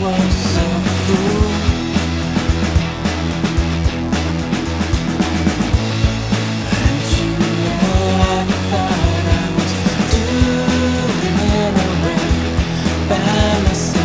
was a fool And you. know I thought I was doing alright by myself